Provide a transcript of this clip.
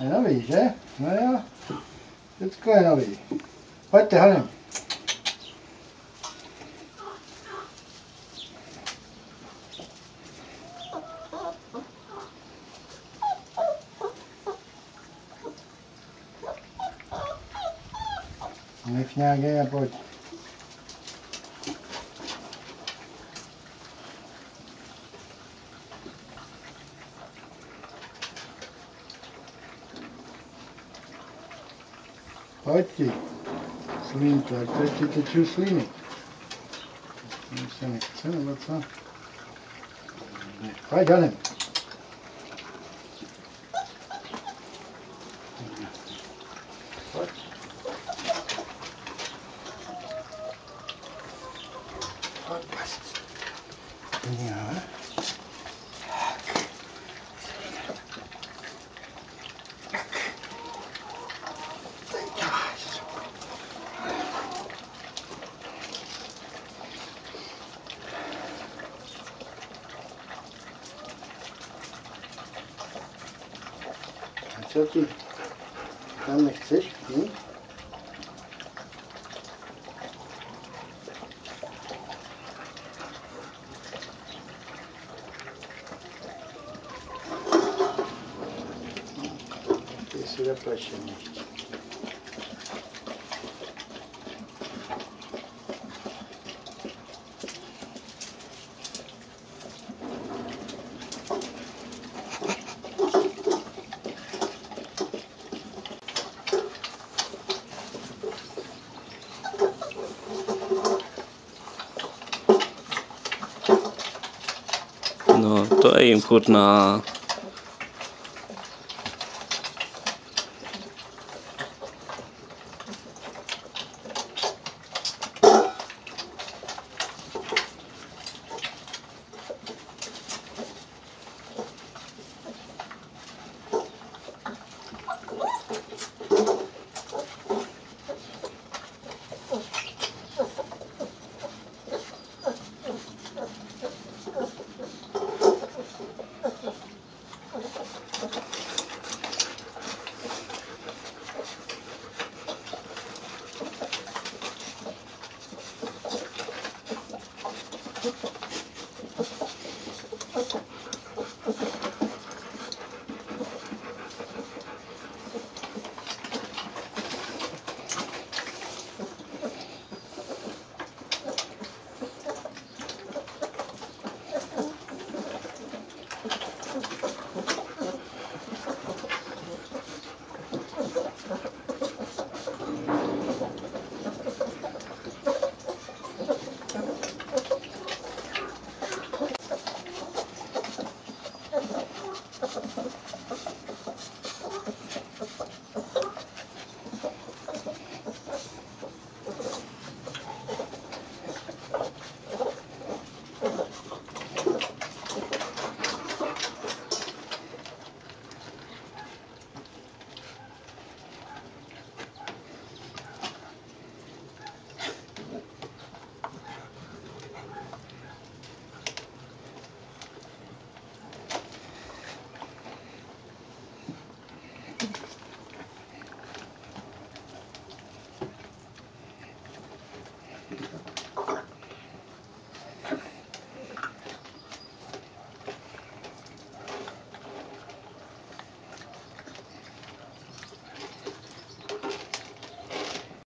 Je nový, že? No jo. Všechno je nový. Pojďte, honem. Nech nějaké a pojď. Pojď ti. Slínko, ať teď ti tečou slíny. Slíny se nechce, nebo все-таки данных цифр. Если я прощаюсь. No, to je jim na っと。